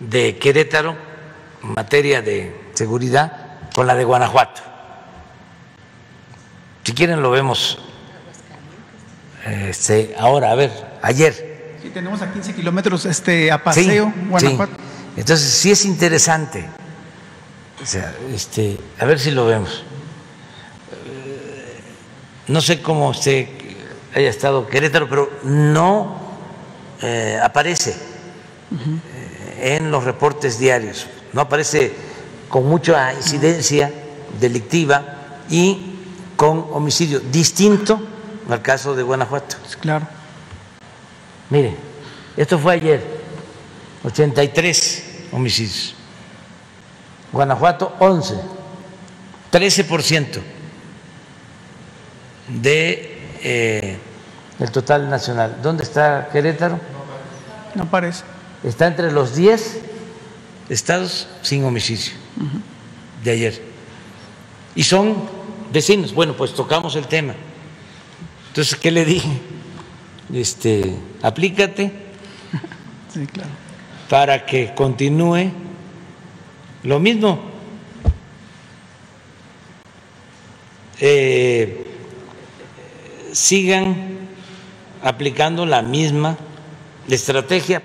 de Querétaro en materia de seguridad con la de Guanajuato. Si quieren lo vemos este, ahora, a ver, ayer. Sí, tenemos a 15 kilómetros este, a paseo, Sí, Guanajuato. sí. Entonces, sí es interesante. O sea, este, a ver si lo vemos. Eh, No sé cómo usted haya estado Querétaro, pero no eh, aparece en los reportes diarios, no aparece con mucha incidencia delictiva y con homicidio distinto al caso de Guanajuato. Claro. Mire, esto fue ayer, 83 homicidios. Guanajuato, 11, 13% de eh, el total nacional. ¿Dónde está Querétaro? No parece. Está entre los 10 estados sin homicidio de ayer. Y son vecinos. Bueno, pues tocamos el tema. Entonces, ¿qué le dije? Este, aplícate Sí, claro. para que continúe lo mismo. Eh, sigan aplicando la misma estrategia.